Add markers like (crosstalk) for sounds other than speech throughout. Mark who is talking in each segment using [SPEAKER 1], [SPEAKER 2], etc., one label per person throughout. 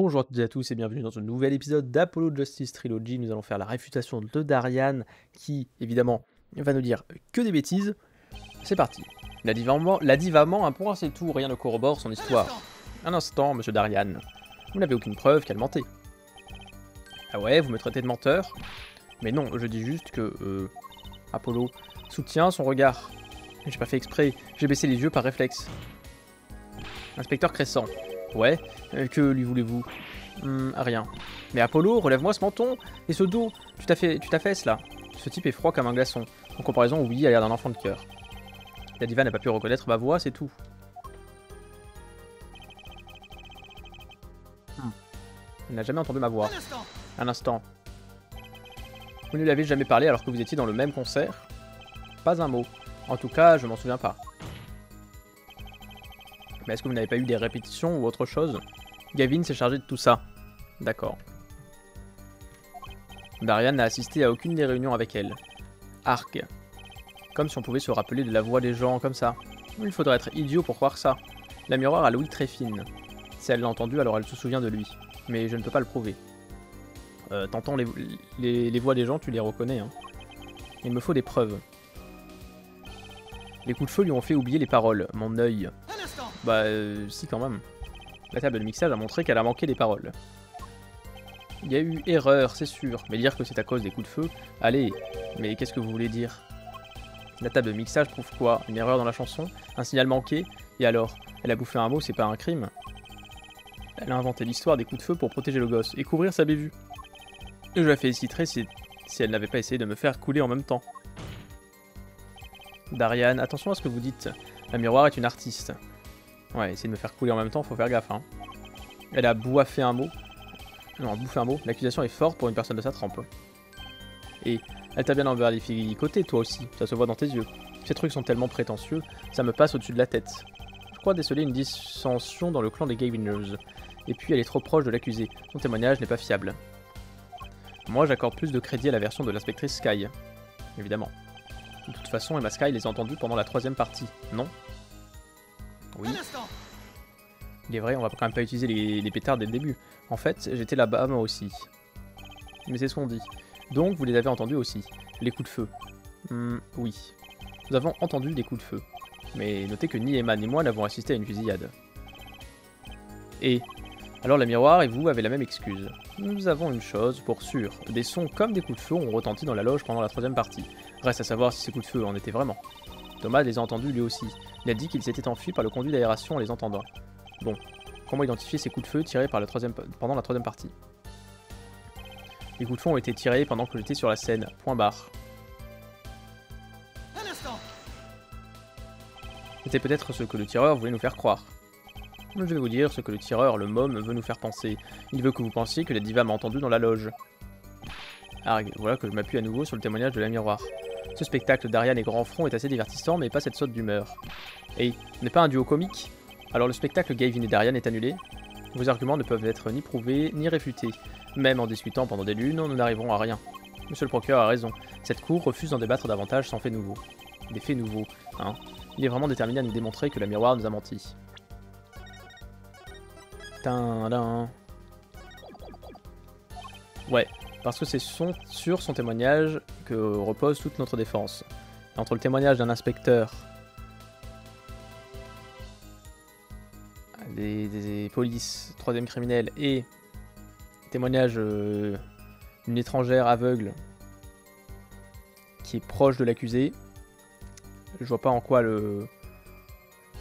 [SPEAKER 1] Bonjour à toutes et à tous et bienvenue dans un nouvel épisode d'Apollo Justice Trilogy. Nous allons faire la réfutation de Darian qui, évidemment, va nous dire que des bêtises. C'est parti. La diva, ment- la un point, c'est tout, rien ne corrobore son histoire. Un instant, monsieur Darian. Vous n'avez aucune preuve qu'elle mentait. Ah ouais, vous me traitez de menteur? Mais non, je dis juste que euh, Apollo soutient son regard. J'ai pas fait exprès, j'ai baissé les yeux par réflexe. Inspecteur Crescent. Ouais, euh, que lui voulez-vous? Hmm, Rien. Mais Apollo, relève-moi ce menton et ce dos. Tu t'as fait, t'affaisses là. Ce type est froid comme un glaçon. En comparaison, oui, a l'air d'un enfant de cœur. La diva n'a pas pu reconnaître ma voix, c'est tout. Hmm. Elle n'a jamais entendu ma voix. Un instant. Vous ne lui avez jamais parlé alors que vous étiez dans le même concert? Pas un mot. En tout cas, je m'en souviens pas. Mais est-ce que vous n'avez pas eu des répétitions ou autre chose Gavin s'est chargé de tout ça. D'accord. Darian n'a assisté à aucune des réunions avec elle. Arc. Comme si on pouvait se rappeler de la voix des gens comme ça. Il faudrait être idiot pour croire ça. La miroir a l'ouïe très fine. Si elle l'a entendu, alors elle se souvient de lui. Mais je ne peux pas le prouver. Euh, T'entends les, voix des gens, tu les reconnais. Hein. Il me faut des preuves. Les coups de feu lui ont fait oublier les paroles. Mon œil. Bah, euh, si, quand même. La table de mixage a montré qu'elle a manqué des paroles. Il y a eu erreur, c'est sûr, mais dire que c'est à cause des coups de feu, allez, mais qu'est-ce que vous voulez dire? La table de mixage prouve quoi? Une erreur dans la chanson? Un signal manqué? Et alors Elle a bouffé un mot, c'est pas un crime? Elle a inventé l'histoire des coups de feu pour protéger le gosse et couvrir sa bévue. Je la féliciterais si, si elle n'avait pas essayé de me faire couler en même temps. Darian, attention à ce que vous dites. La miroir est une artiste. Ouais, essayer de me faire couler en même temps, faut faire gaffe. Hein. Elle a bouffé un mot. Non, bouffé un mot. L'accusation est forte pour une personne de sa trempe. Et elle t'a bien envers-côté, toi aussi. Ça se voit dans tes yeux. Ces trucs sont tellement prétentieux, ça me passe au-dessus de la tête. Je crois déceler une dissension dans le clan des Gaviners. Et puis elle est trop proche de l'accusé. Son témoignage n'est pas fiable. Moi, j'accorde plus de crédit à la version de l'inspectrice Sky. Évidemment. De toute façon, Emma Sky les a entendus pendant la troisième partie, non? Oui. Il est vrai, on va quand même pas utiliser les, les pétards dès le début. En fait, j'étais là-bas moi aussi. Mais c'est ce qu'on dit. Donc, vous les avez entendus aussi. Les coups de feu. Hmm, oui. Nous avons entendu des coups de feu. Mais notez que ni Emma ni moi n'avons assisté à une fusillade. Et alors la miroir et vous avez la même excuse. Nous avons une chose pour sûr. Des sons comme des coups de feu ont retenti dans la loge pendant la troisième partie. Reste à savoir si ces coups de feu en étaient vraiment. Thomas les a entendus lui aussi. Il a dit qu'il s'était enfui par le conduit d'aération en les entendant. Bon, comment identifier ces coups de feu tirés par la troisième, pendant la troisième partie? Les coups de feu ont été tirés pendant que j'étais sur la scène. Point barre. C'était peut-être ce que le tireur voulait nous faire croire. Je vais vous dire ce que le tireur, le môme, veut nous faire penser. Il veut que vous pensiez que la diva m'a entendu dans la loge. Arg, voilà que je m'appuie à nouveau sur le témoignage de la miroir. Ce spectacle d'Ariane et Grand Front est assez divertissant, mais pas cette saute d'humeur. Et n'est pas un duo comique? Alors le spectacle Gavin et Darian est annulé Vos arguments ne peuvent être ni prouvés ni réfutés. Même en discutant pendant des lunes, nous n'arriverons à rien. Monsieur le procureur a raison. Cette cour refuse d'en débattre davantage sans faits nouveaux. Des faits nouveaux, hein? Il est vraiment déterminé à nous démontrer que la miroir nous a menti. Tadam. Ouais, parce que c'est sur son témoignage que repose toute notre défense. Entre le témoignage d'un inspecteur, des, des polices, troisième criminel, et le témoignage euh, d'une étrangère aveugle qui est proche de l'accusé, je vois pas en quoi le,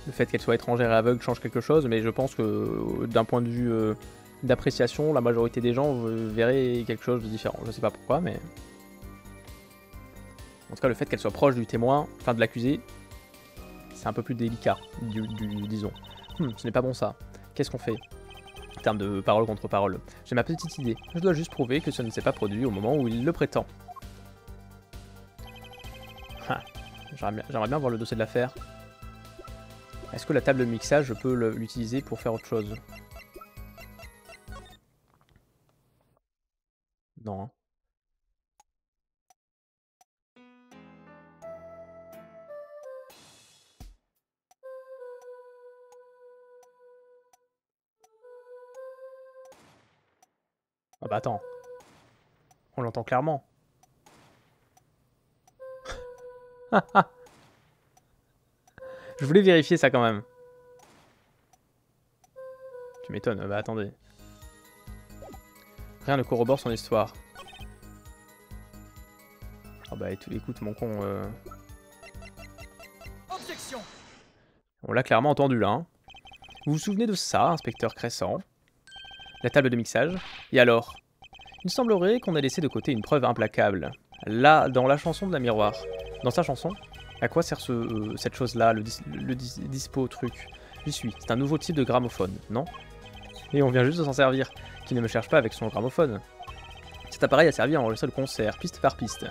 [SPEAKER 1] le fait qu'elle soit étrangère et aveugle change quelque chose, mais je pense que euh, d'un point de vue euh, d'appréciation, la majorité des gens verraient quelque chose de différent. Je sais pas pourquoi, mais. En tout cas, le fait qu'elle soit proche du témoin, enfin de l'accusé, c'est un peu plus délicat, du, disons. Hmm, ce n'est pas bon ça. Qu'est-ce qu'on fait? En termes de parole contre parole. J'ai ma petite idée. Je dois juste prouver que ça ne s'est pas produit au moment où il le prétend. Ah, J'aimerais bien, bien voir le dossier de l'affaire. Est-ce que la table de mixage, je peux l'utiliser pour faire autre chose? Hein. Ah bah attends. On l'entend clairement. (laughs) Je voulais vérifier ça quand même. Tu m'étonnes, bah attendez. Rien ne corrobore son histoire. Ah bah écoute mon con... Euh... On l'a clairement entendu là. Hein. Vous vous souvenez de ça, inspecteur Crescent La table de mixage? Et alors? Il semblerait qu'on ait laissé de côté une preuve implacable. Là, dans la chanson de la miroir. Dans sa chanson, à quoi sert ce, euh, cette chose-là, le, le dispo truc? J'y suis, c'est un nouveau type de gramophone, non? Et on vient juste de s'en servir. Qui ne me cherche pas avec son gramophone. Cet appareil a servi à enregistrer le concert, piste par piste.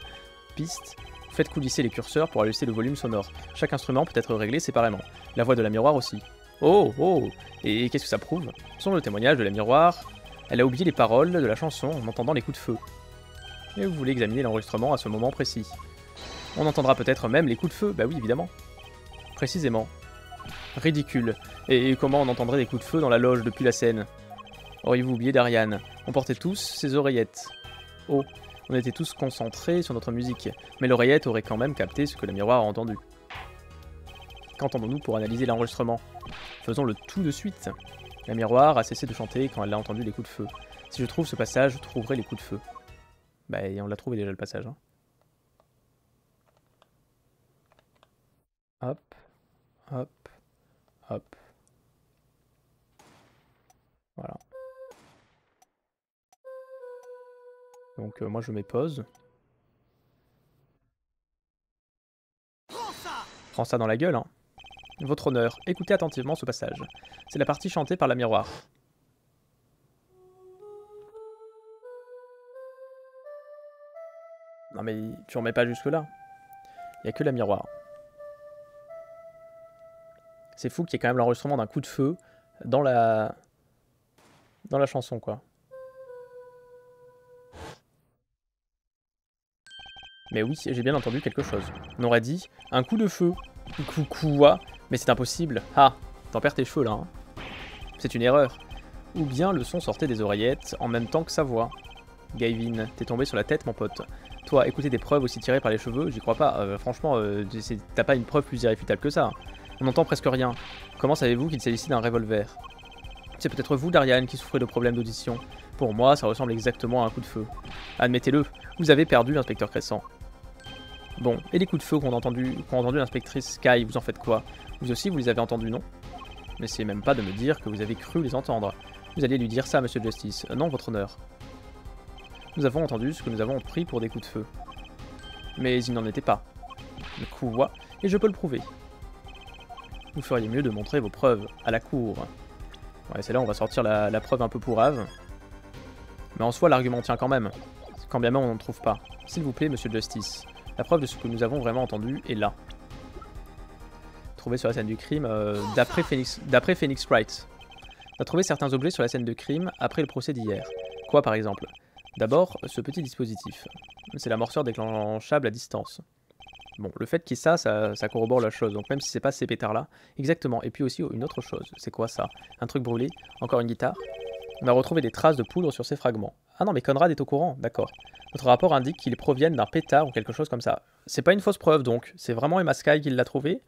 [SPEAKER 1] Piste, faites coulisser les curseurs pour ajuster le volume sonore. Chaque instrument peut être réglé séparément. La voix de la miroir aussi. Oh, oh Et qu'est-ce que ça prouve? Selon le témoignage de la miroir, elle a oublié les paroles de la chanson en entendant les coups de feu. Et vous voulez examiner l'enregistrement à ce moment précis. On entendra peut-être même les coups de feu, bah oui, évidemment. Précisément. Ridicule. Et comment on entendrait des coups de feu dans la loge depuis la scène Auriez-vous oublié d'Ariane? On portait tous ses oreillettes. Oh, on était tous concentrés sur notre musique, mais l'oreillette aurait quand même capté ce que le miroir a entendu. Qu'entendons-nous pour analyser l'enregistrement? Faisons le tout de suite. La miroir a cessé de chanter quand elle a entendu les coups de feu. Si je trouve ce passage, je trouverai les coups de feu. Bah, on l'a trouvé déjà le passage. Hein. Hop, hop, hop. Voilà. Donc euh, moi je mets pause. Prends ça dans la gueule, hein. Votre honneur, écoutez attentivement ce passage. C'est la partie chantée par la miroir. Non mais tu remets pas jusque là. Il y a que la miroir. C'est fou qu'il y ait quand même l'enregistrement d'un coup de feu dans la dans la chanson quoi. Mais oui, j'ai bien entendu quelque chose. On aurait dit un coup de feu. Coucou, mais c'est impossible. Ah, t'en perds tes cheveux là. Hein. C'est une erreur. Ou bien le son sortait des oreillettes en même temps que sa voix. Gavin, t'es tombé sur la tête mon pote. Toi, écouter des preuves aussi tirées par les cheveux, j'y crois pas. Euh, franchement, euh, t'as pas une preuve plus irréfutable que ça. On n'entend presque rien. Comment savez-vous qu'il s'agissait d'un revolver? C'est peut-être vous, Darian, qui souffrez de problèmes d'audition. Pour moi, ça ressemble exactement à un coup de feu. Admettez-le, vous avez perdu l'inspecteur Crescent. Bon, et les coups de feu qu'ont entendu, entendu l'inspectrice Sky, vous en faites quoi? Vous aussi, vous les avez entendus, non? N'essayez même pas de me dire que vous avez cru les entendre. Vous alliez lui dire ça, monsieur Justice. Non, votre honneur. Nous avons entendu ce que nous avons pris pour des coups de feu. Mais il n'en était pas. Voit, et je peux le prouver. Vous feriez mieux de montrer vos preuves à la cour. Ouais, c'est là on va sortir la, preuve un peu pourrave. Mais en soi, l'argument tient quand même. Quand bien même on n'en trouve pas. S'il vous plaît, monsieur Justice, la preuve de ce que nous avons vraiment entendu est là. Trouvé sur la scène du crime euh, d'après Phoenix, Phoenix Wright. On a trouvé certains objets sur la scène de crime après le procès d'hier. Quoi par exemple? D'abord, ce petit dispositif. C'est l'amorceur déclenchable à distance. Bon, le fait qu'il y ait ça, ça, corrobore la chose. Donc même si c'est pas ces pétards-là, exactement. Et puis aussi une autre chose. C'est quoi ça? Un truc brûlé Encore une guitare On a retrouvé des traces de poudre sur ces fragments. Ah non, mais Conrad est au courant, d'accord. Notre rapport indique qu'ils proviennent d'un pétard ou quelque chose comme ça. C'est pas une fausse preuve donc, c'est vraiment Emma Sky qui l'a trouvé.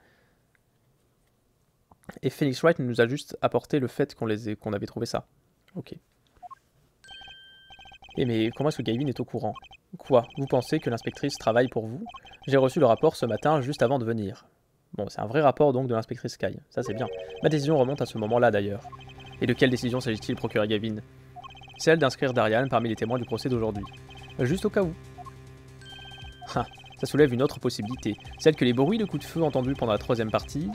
[SPEAKER 1] Et Phoenix Wright nous a juste apporté le fait qu'on qu'on avait trouvé ça. Ok. Et eh, mais comment est-ce que Gavin est au courant? Quoi Vous pensez que l'inspectrice travaille pour vous? J'ai reçu le rapport ce matin juste avant de venir. Bon, c'est un vrai rapport donc de l'inspectrice Sky, ça c'est bien. Ma décision remonte à ce moment-là d'ailleurs. Et de quelle décision s'agit-il, procureur Gavin? Celle d'inscrire Darian parmi les témoins du procès d'aujourd'hui juste au cas où. Ah, ça soulève une autre possibilité, celle que les bruits de coups de feu entendus pendant la troisième partie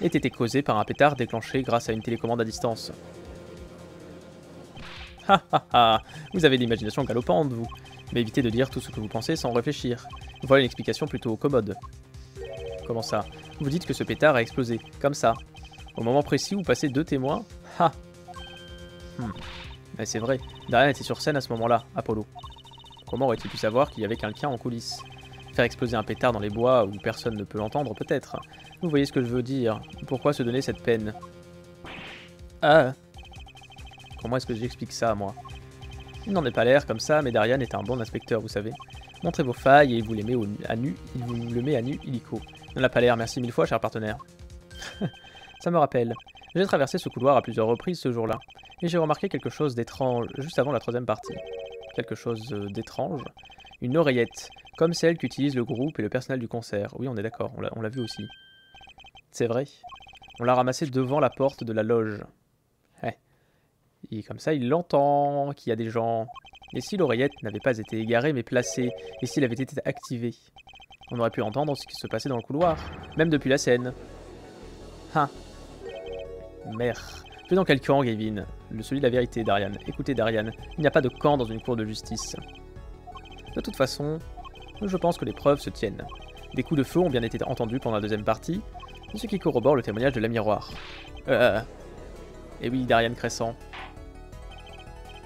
[SPEAKER 1] aient été causés par un pétard déclenché grâce à une télécommande à distance. Ha ha ha Vous avez l'imagination galopante, vous. Mais évitez de dire tout ce que vous pensez sans réfléchir. Voilà une explication plutôt commode. Comment ça? Vous dites que ce pétard a explosé, comme ça. Au moment précis où passaient deux témoins Ha hmm. Mais c'est vrai, Darian était sur scène à ce moment-là, Apollo. Comment aurait-il pu savoir qu'il y avait quelqu'un en coulisses? Faire exploser un pétard dans les bois où personne ne peut l'entendre, peut-être. Vous voyez ce que je veux dire. Pourquoi se donner cette peine? Ah Comment est-ce que j'explique ça, moi? Il n'en est pas l'air comme ça, mais Darian est un bon inspecteur, vous savez. Montrez vos failles et il vous les met à nu, il vous le met à nu illico. Il n'en a pas l'air, merci mille fois, cher partenaire. (laughs) ça me rappelle. J'ai traversé ce couloir à plusieurs reprises ce jour-là, et j'ai remarqué quelque chose d'étrange juste avant la troisième partie. Quelque chose euh, d'étrange? Une oreillette, comme celle qu'utilise le groupe et le personnel du concert. Oui, on est d'accord, on l'a vu aussi. C'est vrai? On l'a ramassé devant la porte de la loge. Et comme ça, il l'entend qu'il y a des gens. Et si l'oreillette n'avait pas été égarée mais placée Et s'il avait été activé? On aurait pu entendre ce qui se passait dans le couloir, même depuis la scène. Ah. Merde. Tu dans quel camp, Gavin Le celui de la vérité, Darian. Écoutez, Darian, il n'y a pas de camp dans une cour de justice. De toute façon, je pense que les preuves se tiennent. Des coups de feu ont bien été entendus pendant la deuxième partie, ce qui corrobore le témoignage de la miroir. Euh... Et oui, Darian Crescent,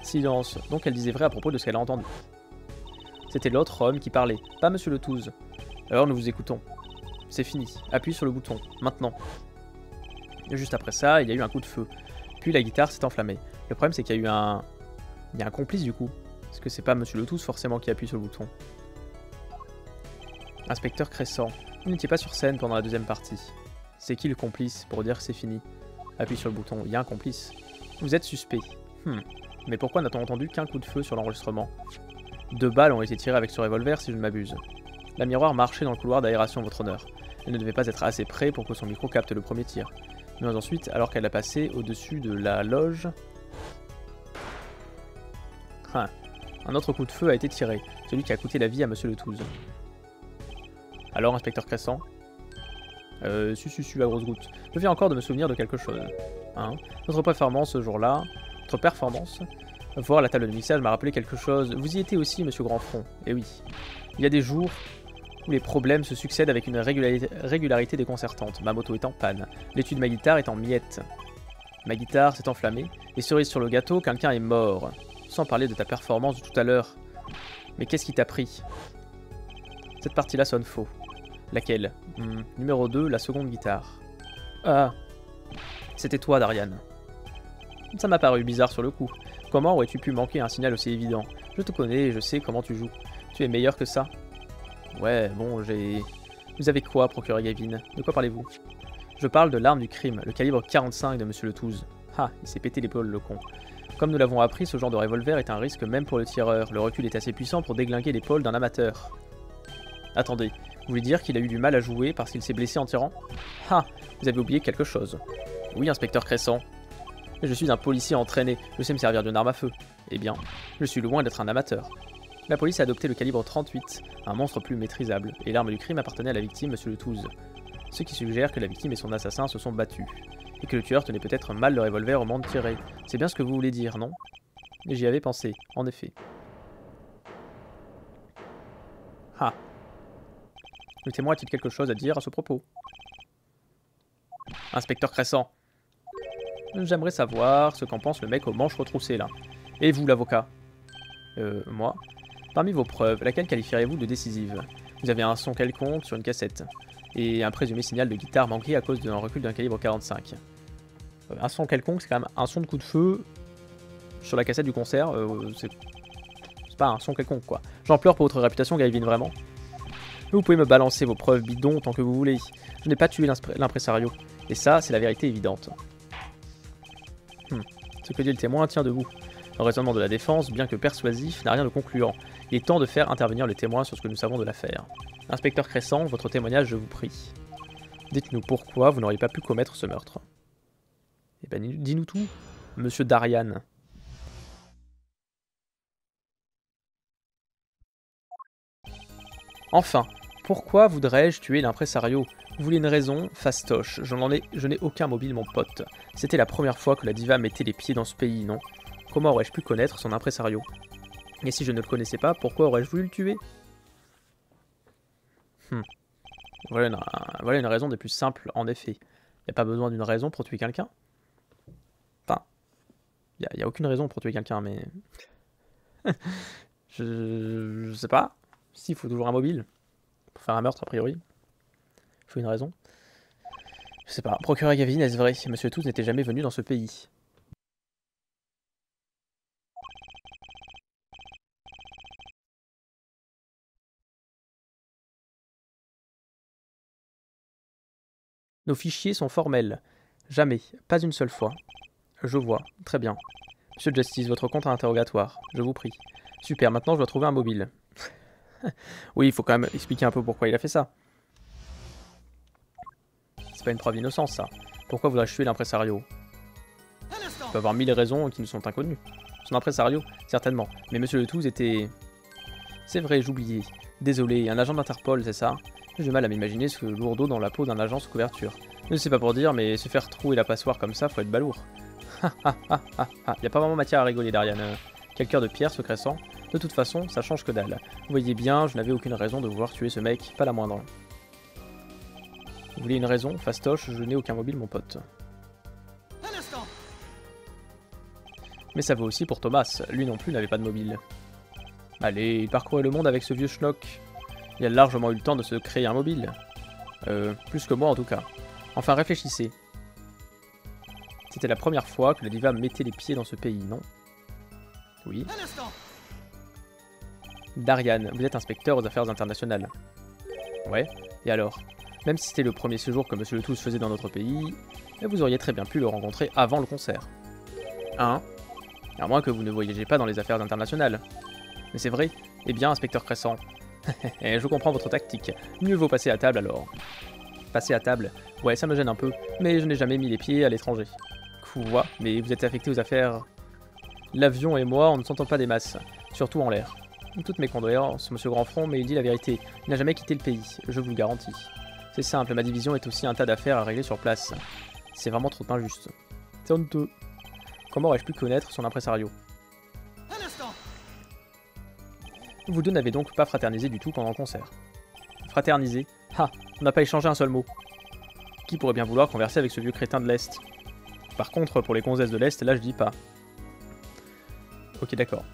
[SPEAKER 1] Silence. Donc elle disait vrai à propos de ce qu'elle a entendu. C'était l'autre homme qui parlait, pas Monsieur Le Touze. Alors nous vous écoutons. C'est fini. Appuie sur le bouton. Maintenant. juste après ça, il y a eu un coup de feu. Puis la guitare s'est enflammée. Le problème, c'est qu'il y a eu un... Il y a un complice, du coup. Parce que c'est pas Monsieur Le Touze, forcément, qui appuie sur le bouton. Inspecteur Crescent. Vous n'étiez pas sur scène pendant la deuxième partie. C'est qui le complice pour dire que c'est fini? Appuie sur le bouton. Il y a un complice. Vous êtes suspect. Hmm. Mais pourquoi n'a-t-on entendu qu'un coup de feu sur l'enregistrement? Deux balles ont été tirées avec ce revolver si je ne m'abuse. La miroir marchait dans le couloir d'aération, votre honneur. Elle ne devait pas être assez près pour que son micro capte le premier tir. Mais ensuite, alors qu'elle a passé au-dessus de la loge... Ah, un autre coup de feu a été tiré, celui qui a coûté la vie à Monsieur Le Touze. Alors, inspecteur Crescent Euh, su, su, su, à grosse goutte. Je viens encore de me souvenir de quelque chose. Hein Notre performance ce jour-là, performance. Voir la table de mixage m'a rappelé quelque chose. Vous y étiez aussi, monsieur Grandfront. Eh oui. Il y a des jours où les problèmes se succèdent avec une régularité, déconcertante. Ma moto est en panne. L'étude de ma guitare est en miettes. Ma guitare s'est enflammée. Et cerise sur le gâteau, quelqu'un est mort. Sans parler de ta performance de tout à l'heure. Mais qu'est-ce qui t'a pris? Cette partie-là sonne faux. Laquelle? Hmm, Numéro 2, la seconde guitare. Ah C'était toi, Darian. Ça m'a paru bizarre sur le coup. Comment aurais-tu pu manquer un signal aussi évident Je te connais et je sais comment tu joues. Tu es meilleur que ça Ouais, bon, j'ai... Vous avez quoi, procureur Gavin? De quoi parlez-vous? Je parle de l'arme du crime, le calibre 45 de Monsieur le Touze. Ah, il s'est pété l'épaule, le con. Comme nous l'avons appris, ce genre de revolver est un risque même pour le tireur. Le recul est assez puissant pour déglinguer l'épaule d'un amateur. Attendez, vous voulez dire qu'il a eu du mal à jouer parce qu'il s'est blessé en tirant? Ah, vous avez oublié quelque chose. Oui, inspecteur Je suis un policier entraîné, je sais me servir d'une arme à feu. Eh bien, je suis loin d'être un amateur. La police a adopté le calibre 38, un monstre plus maîtrisable, et l'arme du crime appartenait à la victime, Monsieur le Touze. Ce qui suggère que la victime et son assassin se sont battus, et que le tueur tenait peut-être mal le revolver au moment de tirer. C'est bien ce que vous voulez dire, non? J'y avais pensé, en effet. Ah. Le témoin a-t-il quelque chose à dire à ce propos? Inspecteur Crescent, J'aimerais savoir ce qu'en pense le mec aux manches retroussées là. Et vous, l'avocat Euh, moi Parmi vos preuves, laquelle qualifierez-vous de décisive Vous avez un son quelconque sur une cassette, et un présumé signal de guitare manqué à cause d'un recul d'un calibre 45. Euh, un son quelconque, c'est quand même un son de coup de feu sur la cassette du concert, euh, c'est pas un son quelconque quoi. J'en pleure pour votre réputation, Gavin, vraiment. Vous pouvez me balancer vos preuves bidons tant que vous voulez. Je n'ai pas tué l'impresario. Et ça, c'est la vérité évidente. Ce que dit le témoin tient debout. Le raisonnement de la défense, bien que persuasif, n'a rien de concluant. Il est temps de faire intervenir le témoin sur ce que nous savons de l'affaire. Inspecteur Crescent, votre témoignage, je vous prie. Dites-nous pourquoi vous n'auriez pas pu commettre ce meurtre. Eh ben, dis-nous tout, monsieur Darian. Enfin, pourquoi voudrais-je tuer l'impresario? Vous voulez une raison Fastoche. Je n'en ai, je n'ai aucun mobile, mon pote. C'était la première fois que la diva mettait les pieds dans ce pays, non? Comment aurais-je pu connaître son impresario? Et si je ne le connaissais pas, pourquoi aurais-je voulu le tuer? Hmm. voilà, une, raison des plus simples, en effet. N'y a pas besoin d'une raison pour tuer quelqu'un? Enfin, n'y a, a, aucune raison pour tuer quelqu'un, mais... (laughs) je, je sais pas. S'il faut toujours un mobile. Pour faire un meurtre, a priori. Il faut une raison. Je sais pas. Procureur Gavin, est-ce vrai? Monsieur Tous n'était jamais venu dans ce pays. Nos fichiers sont formels. Jamais, pas une seule fois. Je vois, très bien. Monsieur Justice, votre compte à interrogatoire, je vous prie. Super, maintenant je dois trouver un mobile. (laughs) oui, il faut quand même expliquer un peu pourquoi il a fait ça. C'est pas une preuve d'innocence, ça. Pourquoi voudrais-je tuer l'impresario? Il peut avoir mille raisons qui nous sont inconnues. Son impresario, certainement. Mais Monsieur Le Touze était... C'est vrai, j'oubliais. Désolé, un agent d'Interpol, c'est ça? J'ai du mal à m'imaginer ce lourdeau dans la peau d'un agent sous couverture. Je sais pas pour dire, mais se faire trouer la passoire comme ça, faut être balourd. Ha ha ha ha. Y a pas vraiment matière à rigoler, Darian. Quel cœur de pierre, ce cressant. De toute façon, ça change que dalle. Vous voyez bien, je n'avais aucune raison de vouloir tuer ce mec, pas la moindre. Vous voulez une raison Fastoche, je n'ai aucun mobile, mon pote. Mais ça vaut aussi pour Thomas, lui non plus n'avait pas de mobile. Allez, il parcourait le monde avec ce vieux schnock. Il a largement eu le temps de se créer un mobile. Euh, plus que moi en tout cas. Enfin, réfléchissez. C'était la première fois que le diva mettait les pieds dans ce pays, non? Oui. Darian, vous êtes inspecteur aux affaires internationales. Ouais, et alors? Même si c'était le premier séjour que Monsieur Le Tous faisait dans notre pays, vous auriez très bien pu le rencontrer avant le concert. Hein? À moins que vous ne voyagez pas dans les affaires internationales. Mais c'est vrai Eh bien, inspecteur Crescent. (laughs) je comprends votre tactique. Mieux vaut passer à table alors. Passer à table? Ouais, ça me gêne un peu, mais je n'ai jamais mis les pieds à l'étranger. Quoi? Mais vous êtes affecté aux affaires... L'avion et moi, on ne s'entend pas des masses, surtout en l'air. Toutes mes condoléances, monsieur Grandfront, mais il dit la vérité. Il n'a jamais quitté le pays, je vous le garantis. C'est simple, ma division est aussi un tas d'affaires à régler sur place. C'est vraiment trop injuste. C'est honteux. Comment aurais-je pu connaître son impresario? Vous deux n'avez donc pas fraternisé du tout pendant le concert. Fraternisé Ha On n'a pas échangé un seul mot. Qui pourrait bien vouloir converser avec ce vieux crétin de l'Est? Par contre, pour les gonzesses de l'Est, là je dis pas. Ok, d'accord.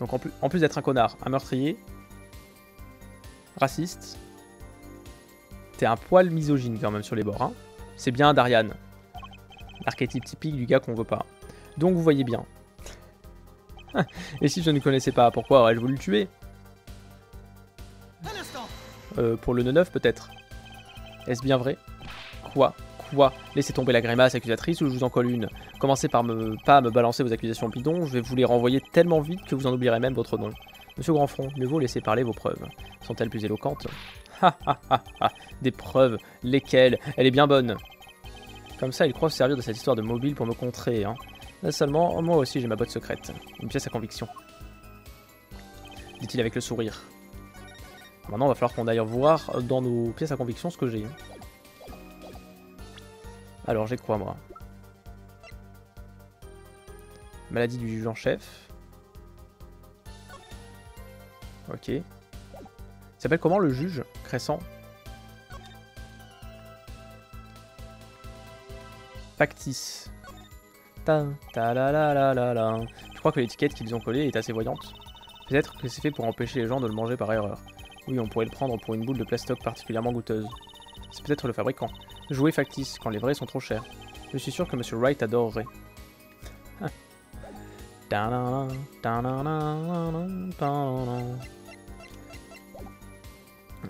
[SPEAKER 1] Donc en plus, en plus d'être un connard, un meurtrier, raciste, t'es un poil misogyne quand même sur les bords. Hein. C'est bien Darian. L'archétype typique du gars qu'on veut pas. Donc vous voyez bien. (laughs) Et si je ne connaissais pas, pourquoi aurais-je voulu le tuer? Euh, Pour le 9 peut-être. Est-ce bien vrai? Quoi? Quoi? Laissez tomber la grimace accusatrice ou je vous en colle une. Commencez par me pas me balancer vos accusations bidons, je vais vous les renvoyer tellement vite que vous en oublierez même votre nom. Monsieur Grandfront, mieux vaut laisser parler vos preuves. Sont-elles plus éloquentes? (laughs) Des preuves Lesquelles Elle est bien bonne Comme ça, il croit se servir de cette histoire de mobile pour me contrer, hein. Seulement, moi aussi j'ai ma botte secrète. Une pièce à conviction. Dit-il avec le sourire. Maintenant, il va falloir qu'on aille voir dans nos pièces à conviction ce que j'ai. Alors, j'ai quoi, moi? Maladie du juge en chef. Ok. S'appelle comment le juge Crescent Factice. Ta, ta la la la la la. Je crois que l'étiquette qu'ils ont collée est assez voyante. Peut-être que c'est fait pour empêcher les gens de le manger par erreur. Oui, on pourrait le prendre pour une boule de plastoc particulièrement goûteuse. C'est peut-être le fabricant. Jouer factice quand les vrais sont trop chers. Je suis sûr que Monsieur Wright adorerait.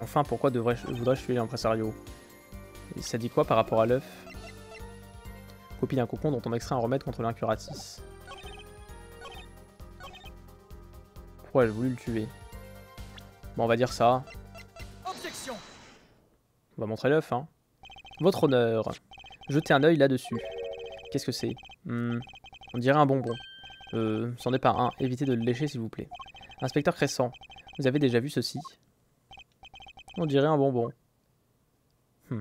[SPEAKER 1] Enfin, pourquoi devrais-je voudrais-je tuer l'impresario? Ça dit quoi par rapport à l'œuf? Copie d'un cocon dont on extrait un remède contre l'incuratis. Pourquoi j'ai voulu le tuer? Bon, on va dire ça. Objection on va montrer l'œuf, hein. Votre honneur. Jetez un œil là-dessus. Qu'est-ce que c'est? Hmm, On dirait un bonbon. Euh, c'en est pas un. Évitez de le lécher, s'il vous plaît. Inspecteur Crescent, vous avez déjà vu ceci? On dirait un bonbon. Hmm.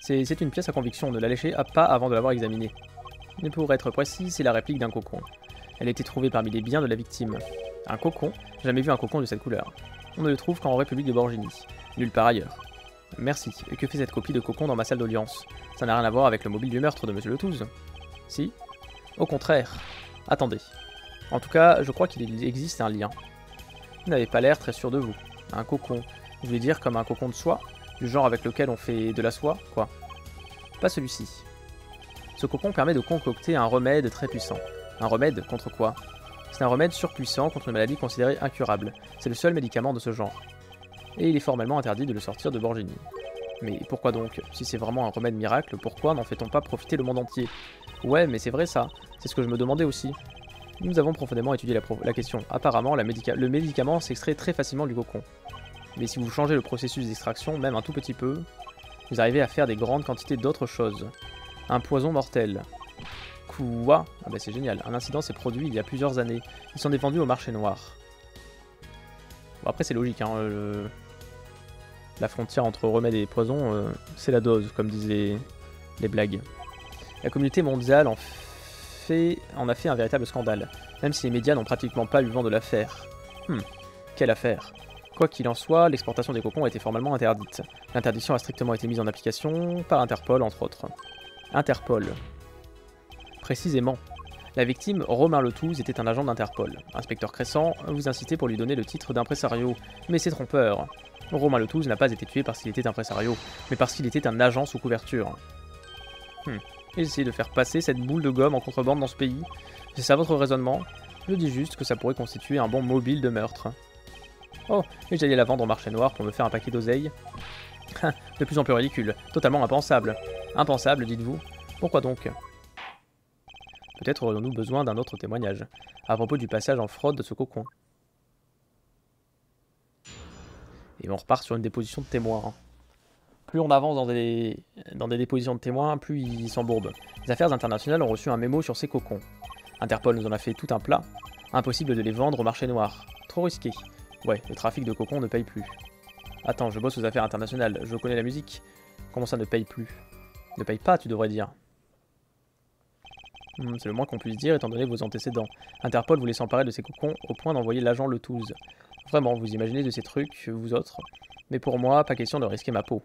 [SPEAKER 1] C'est une pièce à conviction. Ne la léchez pas avant de l'avoir examinée. Mais pour être précis, c'est la réplique d'un cocon. Elle a été trouvée parmi les biens de la victime. Un cocon? Jamais vu un cocon de cette couleur. On ne le trouve qu'en République de Borgini. Nulle part ailleurs. Merci. Et que fait cette copie de cocon dans ma salle d'audience? Ça n'a rien à voir avec le mobile du meurtre de Monsieur Le Touze. Si? Au contraire. Attendez. En tout cas, je crois qu'il existe un lien. Vous n'avez pas l'air très sûr de vous. Un cocon. Vous voulez dire comme un cocon de soie Du genre avec lequel on fait de la soie Quoi Pas celui-ci. Ce cocon permet de concocter un remède très puissant. Un remède contre quoi? C'est un remède surpuissant contre une maladie considérée incurable. C'est le seul médicament de ce genre et il est formellement interdit de le sortir de Borgini. Mais pourquoi donc? Si c'est vraiment un remède miracle, pourquoi n'en fait-on pas profiter le monde entier? Ouais, mais c'est vrai ça. C'est ce que je me demandais aussi. Nous avons profondément étudié la, question. Apparemment, le médicament s'extrait très facilement du cocon. Mais si vous changez le processus d'extraction, même un tout petit peu, vous arrivez à faire des grandes quantités d'autres choses. Un poison mortel. Quoi? Ah bah c'est génial. Un incident s'est produit il y a plusieurs années. Ils sont défendus au marché noir. Bon après c'est logique, hein, le... la frontière entre remède et poison, euh, c'est la dose, comme disaient les blagues. La communauté mondiale en, fait... en a fait un véritable scandale, même si les médias n'ont pratiquement pas eu vent de l'affaire. Hmm, quelle affaire Quoi qu'il en soit, l'exportation des cocons a été formellement interdite. L'interdiction a strictement été mise en application par Interpol, entre autres. Interpol. Précisément. La victime, Romain Letouze, était un agent d'Interpol. Inspecteur Crescent, vous incitez pour lui donner le titre d'impresario, mais c'est trompeur. Romain Letouze n'a pas été tué parce qu'il était impresario, mais parce qu'il était un agent sous couverture. Hmm. Essayez de faire passer cette boule de gomme en contrebande dans ce pays. C'est ça votre raisonnement? Je dis juste que ça pourrait constituer un bon mobile de meurtre. Oh, et j'allais la vendre au marché noir pour me faire un paquet d'oseille. de plus en plus ridicule, totalement impensable. Impensable, dites-vous Pourquoi donc? Peut-être aurions-nous besoin d'un autre témoignage, à propos du passage en fraude de ce cocon. Et on repart sur une déposition de témoins. Plus on avance dans des, dans des dépositions de témoins, plus ils s'embourbent. Les affaires internationales ont reçu un mémo sur ces cocons. Interpol nous en a fait tout un plat. Impossible de les vendre au marché noir. Trop risqué. Ouais, le trafic de cocon ne paye plus. Attends, je bosse aux affaires internationales, je connais la musique. Comment ça ne paye plus? Ne paye pas, tu devrais dire. Hmm, c'est le moins qu'on puisse dire étant donné vos antécédents. Interpol voulait s'emparer de ces cocons au point d'envoyer l'agent Le Touze. Vraiment, vous imaginez de ces trucs, vous autres? Mais pour moi, pas question de risquer ma peau.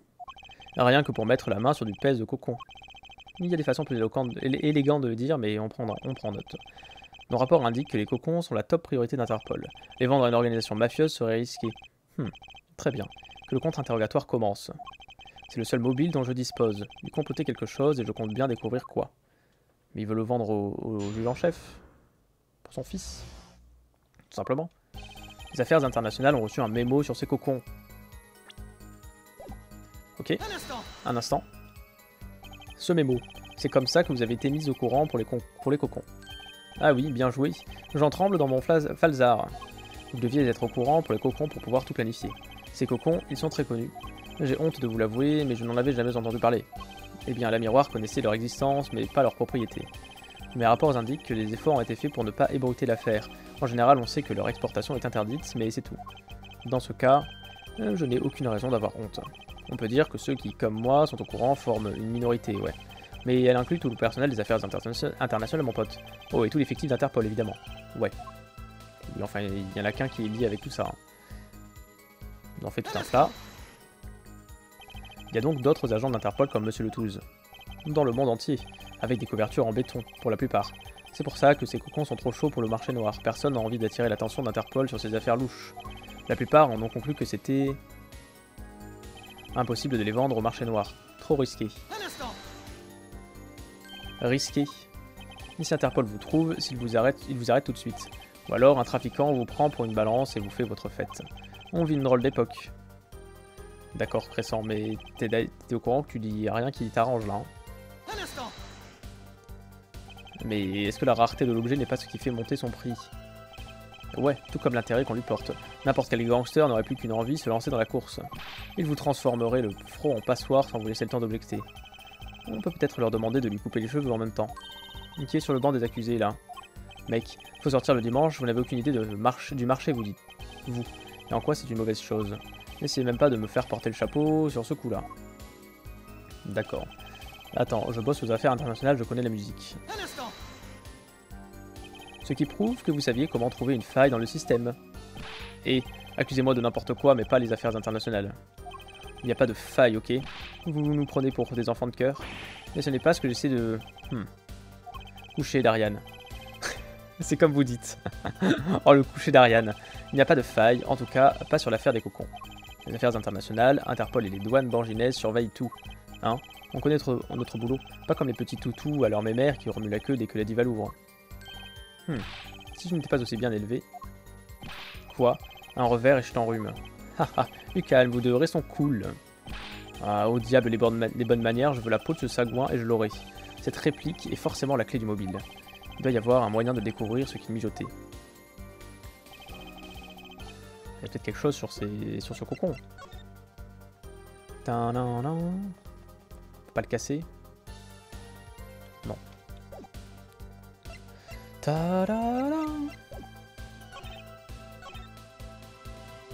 [SPEAKER 1] Rien que pour mettre la main sur du pèse de cocon. Il y a des façons plus élégantes de le dire, mais on prend, on prend note. Nos rapports indiquent que les cocons sont la top priorité d'Interpol. Les vendre à une organisation mafieuse serait risqué. Hmm, très bien. Que le contre-interrogatoire commence. C'est le seul mobile dont je dispose. Il complotait quelque chose et je compte bien découvrir quoi. Mais il veut le vendre au, juge en chef? Pour son fils? Tout simplement. Les affaires internationales ont reçu un mémo sur ces cocons. Ok. Un instant. Ce mémo. C'est comme ça que vous avez été mis au courant pour les, pour les cocons. Ah oui, bien joué. J'en tremble dans mon falzar. Vous deviez être au courant pour les cocons pour pouvoir tout planifier. Ces cocons, ils sont très connus. J'ai honte de vous l'avouer, mais je n'en avais jamais entendu parler. Eh bien, la miroir connaissait leur existence, mais pas leur propriété. Mes rapports indiquent que des efforts ont été faits pour ne pas ébruiter l'affaire. En général, on sait que leur exportation est interdite, mais c'est tout. Dans ce cas, euh, je n'ai aucune raison d'avoir honte. On peut dire que ceux qui, comme moi, sont au courant forment une minorité, ouais mais elle inclut tout le personnel des affaires internationales, mon pote. Oh, et tout l'effectif d'Interpol, évidemment. Ouais. enfin, il y en a qu'un qui est lié avec tout ça. Hein. On fait tout un plat. Il y a donc d'autres agents d'Interpol comme Monsieur Le Touze. Dans le monde entier, avec des couvertures en béton, pour la plupart. C'est pour ça que ces cocons sont trop chauds pour le marché noir. Personne n'a envie d'attirer l'attention d'Interpol sur ces affaires louches. La plupart en ont conclu que c'était... impossible de les vendre au marché noir. Trop risqué risqué. Si Interpol vous trouve, s'il vous arrête, il vous arrête tout de suite. Ou alors un trafiquant vous prend pour une balance et vous fait votre fête. On vit une drôle d'époque. D'accord, Crescent, mais t'es au courant que tu dis rien qui t'arrange là. Hein mais est-ce que la rareté de l'objet n'est pas ce qui fait monter son prix? Ouais, tout comme l'intérêt qu'on lui porte. N'importe quel gangster n'aurait plus qu'une envie, se lancer dans la course. Il vous transformerait le front en passoire sans vous laisser le temps d'objecter. On peut peut-être leur demander de lui couper les cheveux en même temps. Qui est sur le banc des accusés là Mec, faut sortir le dimanche, vous n'avez aucune idée de marche, du marché, vous dites. Vous. Et en quoi c'est une mauvaise chose? N'essayez même pas de me faire porter le chapeau sur ce coup-là. D'accord. Attends, je bosse aux affaires internationales, je connais la musique. Ce qui prouve que vous saviez comment trouver une faille dans le système. Et accusez-moi de n'importe quoi, mais pas les affaires internationales. Il n'y a pas de faille, ok? Vous nous prenez pour des enfants de cœur. Mais ce n'est pas ce que j'essaie de... Hmm. Coucher d'Ariane. (laughs) C'est comme vous dites. (laughs) oh, le coucher d'Ariane. Il n'y a pas de faille, en tout cas, pas sur l'affaire des cocons. Les affaires internationales, Interpol et les douanes banginaises surveillent tout. Hein? On connaît notre, boulot, pas comme les petits toutous à leur mémère qui remuent la queue dès que la diva l'ouvre. Hmm. Si je n'étais pas aussi bien élevé... Quoi? Un revers et je t'enrhume. Haha, du calme, vous deux, restons cool. Ah, au diable les bonnes, manières, je veux la peau de ce sagouin et je l'aurai. Cette réplique est forcément la clé du mobile. Il doit y avoir un moyen de découvrir ce qu'il mijotait. Il y a peut-être quelque chose sur, ces, sur ce cocon. Faut pas le casser.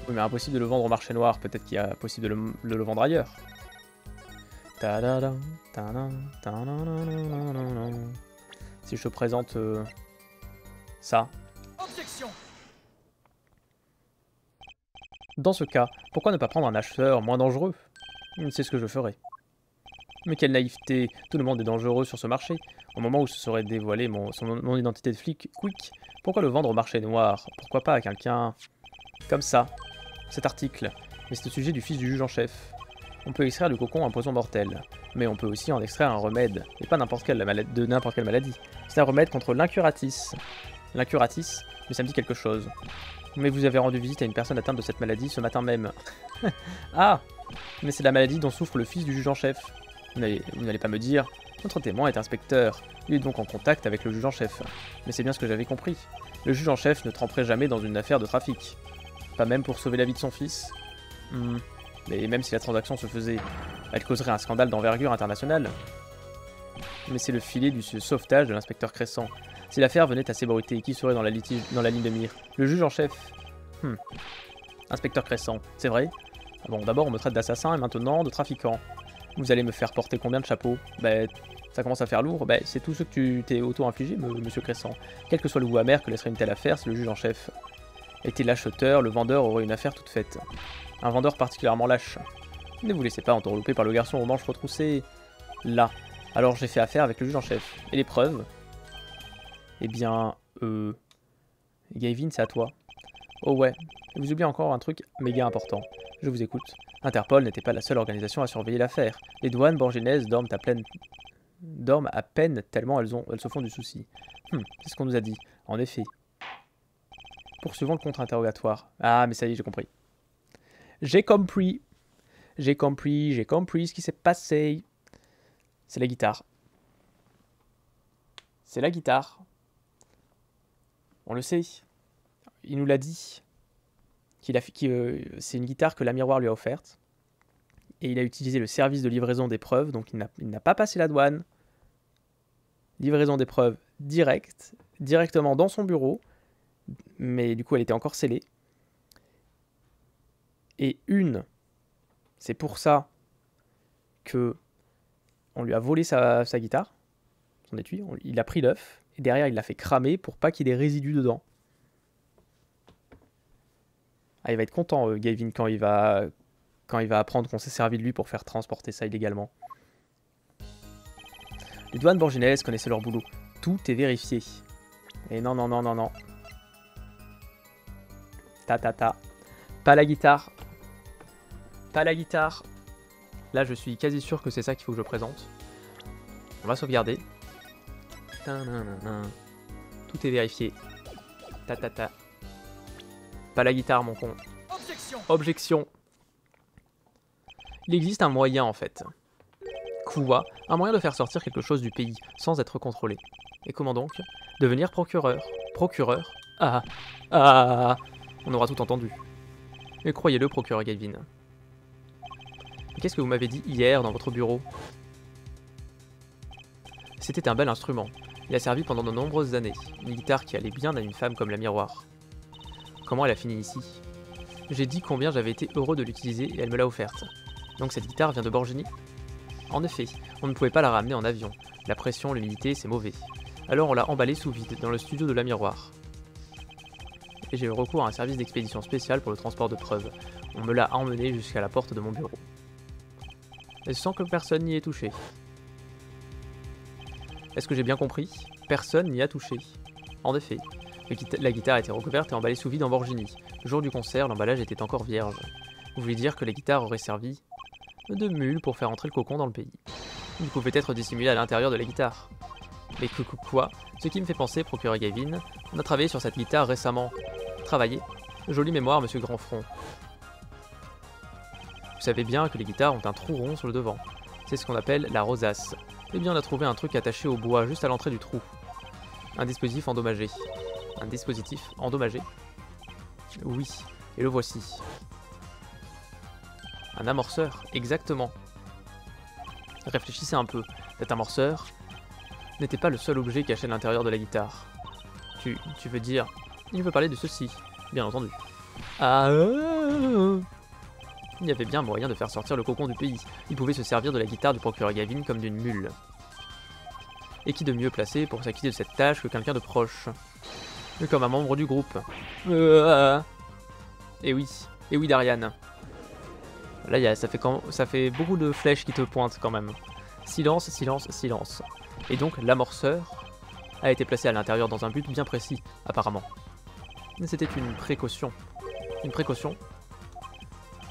[SPEAKER 1] Oui, mais impossible de le vendre au marché noir. Peut-être qu'il y a possible de le, le vendre ailleurs. Si je te présente euh, ça. Dans ce cas, pourquoi ne pas prendre un acheteur moins dangereux? C'est ce que je ferai. Mais quelle naïveté Tout le monde est dangereux sur ce marché. Au moment où se serait dévoilé mon, identité de flic, quick, pourquoi le vendre au marché noir? Pourquoi pas à quelqu'un comme ça? Cet article, mais c'est au sujet du fils du juge en chef. On peut extraire du cocon un poison mortel, mais on peut aussi en extraire un remède, et pas n'importe quelle de n'importe quelle maladie. C'est un remède contre l'incuratis. L'incuratis, mais ça me dit quelque chose. Mais vous avez rendu visite à une personne atteinte de cette maladie ce matin même. (laughs) ah Mais c'est la maladie dont souffre le fils du juge en chef. Vous n'allez pas me dire. Notre témoin est inspecteur. Il est donc en contact avec le juge en chef. Mais c'est bien ce que j'avais compris. Le juge en chef ne tremperait jamais dans une affaire de trafic. Pas même pour sauver la vie de son fils. Hmm. Mais même si la transaction se faisait, elle causerait un scandale d'envergure internationale. Mais c'est le filet du sauvetage de l'inspecteur Crescent. Si l'affaire venait à s'ébruiter, qui serait dans la, ligne de mire? Le juge en chef? Hmm. Inspecteur Crescent, c'est vrai? Bon, d'abord on me traite d'assassin et maintenant de trafiquant. Vous allez me faire porter combien de chapeaux Ben, ça commence à faire lourd. Ben, c'est tout ce que tu t'es auto-infligé, monsieur Crescent. Quel que soit le goût amer que laisserait une telle affaire, c'est le juge en chef. Était l'acheteur, le vendeur aurait une affaire toute faite. Un vendeur particulièrement lâche. Ne vous laissez pas entourlouper par le garçon aux manches retroussées. Là. Alors j'ai fait affaire avec le juge en chef. Et les preuves? Eh bien, euh... Gavin, c'est à toi. Oh ouais. vous oubliez encore un truc méga important. Je vous écoute. Interpol n'était pas la seule organisation à surveiller l'affaire. Les douanes borginaises dorment à dorment à peine tellement elles, ont, elles se font du souci. Hum, c'est ce qu'on nous a dit. En effet. Poursuivons le contre-interrogatoire. Ah, mais ça y est, j'ai compris. J'ai compris. J'ai compris, j'ai compris ce qui s'est passé. C'est la guitare. C'est la guitare. On le sait. Il nous l'a dit. Qu'il a, euh, c'est une guitare que la miroir lui a offerte. Et il a utilisé le service de livraison des preuves, donc il n'a pas passé la douane. Livraison des preuves directe, directement dans son bureau, mais du coup elle était encore scellée et une. C'est pour ça que on lui a volé sa, guitare, son étui, il a pris l'œuf, et derrière il l'a fait cramer pour pas qu'il y ait des résidus dedans. Ah, il va être content, euh, Gavin, quand il va, quand il va apprendre qu'on s'est servi de lui pour faire transporter ça illégalement. Les douanes bourginaises connaissaient leur boulot. Tout est vérifié. Et non, non, non, non, non. Ta, ta, ta. Pas la guitare. Pas la guitare. Là, je suis quasi sûr que c'est ça qu'il faut que je présente. On va sauvegarder. Tout est vérifié. Ta ta ta. Pas la guitare, mon con. Objection. Objection. Il existe un moyen en fait. Quoi? Un moyen de faire sortir quelque chose du pays sans être contrôlé. Et comment donc? Devenir procureur. Procureur? Ah Ah On aura tout entendu. Mais croyez-le, procureur Gavin. Qu'est-ce que vous m'avez dit hier dans votre bureau? C'était un bel instrument. Il a servi pendant de nombreuses années. Une guitare qui allait bien à une femme comme la miroir. Comment elle a fini ici J'ai dit combien j'avais été heureux de l'utiliser et elle me l'a offerte. Donc cette guitare vient de Borgini En effet, on ne pouvait pas la ramener en avion. La pression, l'humidité, c'est mauvais. Alors on l'a emballée sous vide dans le studio de la miroir. Et j'ai eu recours à un service d'expédition spécial pour le transport de preuves. On me l'a emmenée jusqu'à la porte de mon bureau et sans que personne n'y ait touché. Est-ce que j'ai bien compris? Personne n'y a touché. En effet, la guitare était recouverte et emballée sous vide en Borgini. Le jour du concert, l'emballage était encore vierge. Vous voulez dire que la guitare aurait servi de mule pour faire entrer le cocon dans le pays. Il pouvait être dissimulé à l'intérieur de la guitare. Mais quoi? Ce qui me fait penser, procureur Gavin, on a travaillé sur cette guitare récemment. Travaillé Jolie mémoire, monsieur Grandfront. Vous savez bien que les guitares ont un trou rond sur le devant. C'est ce qu'on appelle la rosace. Eh bien, on a trouvé un truc attaché au bois juste à l'entrée du trou. Un dispositif endommagé. Un dispositif endommagé Oui, et le voici. Un amorceur, exactement. Réfléchissez un peu. Cet amorceur n'était pas le seul objet caché à l'intérieur de la guitare. Tu, veux dire... Il veut parler de ceci, bien entendu. Ah Il y avait bien moyen de faire sortir le cocon du pays. Il pouvait se servir de la guitare du procureur Gavin comme d'une mule. Et qui de mieux placé pour s'acquitter de cette tâche que quelqu'un de proche? Comme un membre du groupe. Euh, et oui, et oui Darian. Là, ça, fait ça fait beaucoup de flèches qui te pointent quand même. Silence, silence, silence. Et donc l'amorceur a été placé à l'intérieur dans un but bien précis, apparemment. Mais c'était une précaution. Une précaution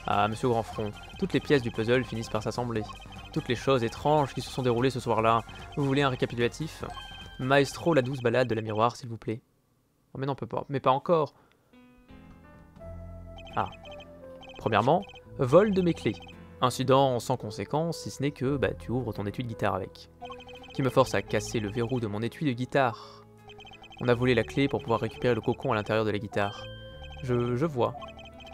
[SPEAKER 1] Ah, monsieur Grandfront, toutes les pièces du puzzle finissent par s'assembler. Toutes les choses étranges qui se sont déroulées ce soir-là. Vous voulez un récapitulatif? Maestro, la douce balade de la miroir, s'il vous plaît. Oh mais non, peut pas. Mais pas encore Ah. Premièrement, Vol de mes clés. Incident sans conséquence, si ce n'est que bah, tu ouvres ton étui de guitare avec. Qui me force à casser le verrou de mon étui de guitare. On a volé la clé pour pouvoir récupérer le cocon à l'intérieur de la guitare. Je, je vois.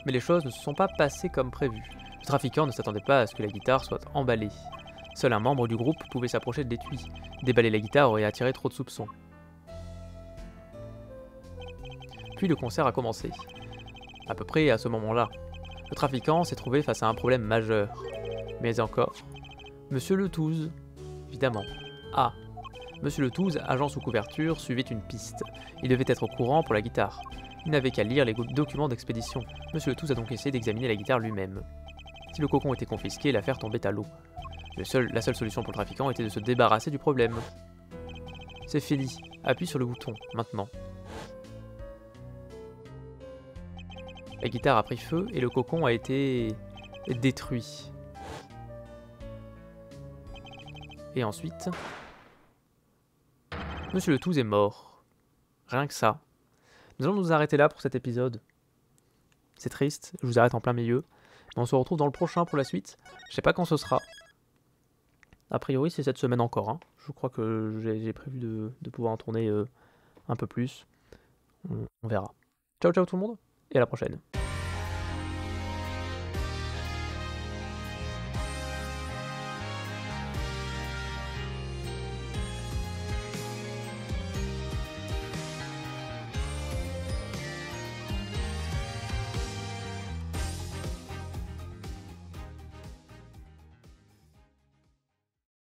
[SPEAKER 1] Mais les choses ne se sont pas passées comme prévu. Le trafiquant ne s'attendait pas à ce que la guitare soit emballée. Seul un membre du groupe pouvait s'approcher de l'étui. Déballer la guitare aurait attiré trop de soupçons. Puis le concert a commencé. À peu près à ce moment-là, le trafiquant s'est trouvé face à un problème majeur. Mais encore, Monsieur Le Touze, évidemment. Ah, Monsieur Le Touze, agent sous couverture, suivait une piste. Il devait être au courant pour la guitare. Il n'avait qu'à lire les documents d'expédition. Monsieur Le Touze a donc essayé d'examiner la guitare lui-même. Si le cocon était confisqué, l'affaire tombait à l'eau. La seule solution pour le trafiquant était de se débarrasser du problème. C'est fini. Appuie sur le bouton, maintenant. La guitare a pris feu et le cocon a été détruit. Et ensuite, Monsieur le Touze est mort. Rien que ça. Nous allons nous arrêter là pour cet épisode. C'est triste, je vous arrête en plein milieu. On se retrouve dans le prochain pour la suite. Je sais pas quand ce sera. A priori, c'est cette semaine encore. Hein. Je crois que j'ai prévu de, pouvoir en tourner euh, un peu plus. on verra. Ciao, ciao tout le monde, et à la prochaine.